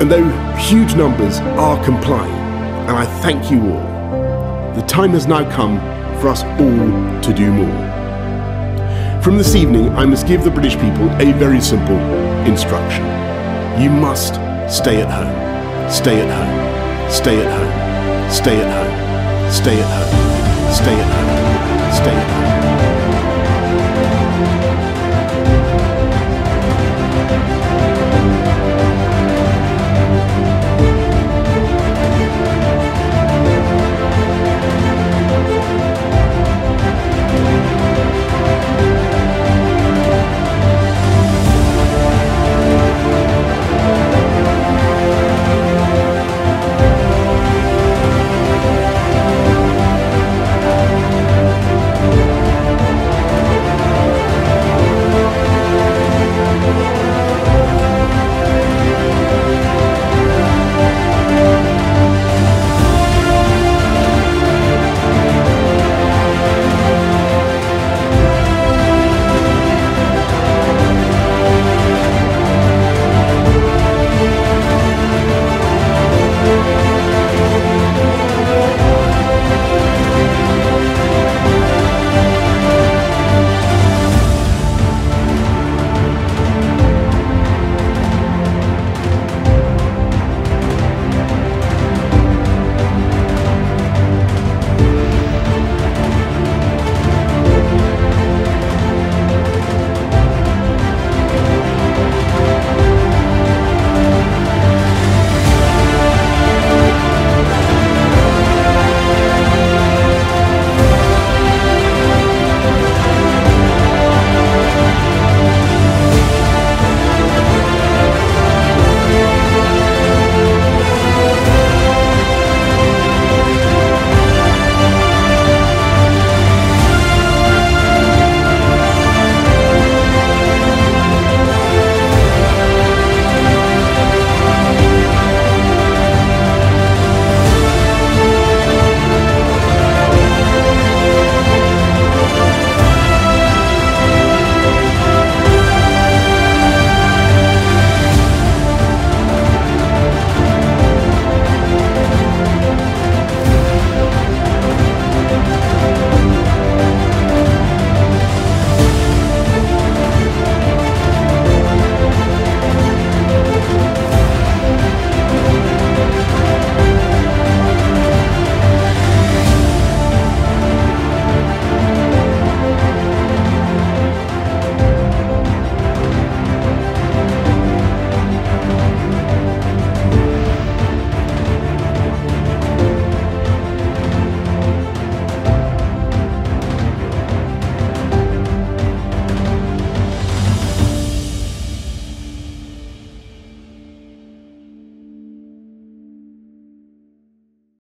And though huge numbers are complying, and I thank you all, the time has now come for us all to do more. From this evening, I must give the British people a very simple instruction. You must stay at home. Stay at home. Stay at home. Stay at home. Stay at home. Stay at home. Stay at home.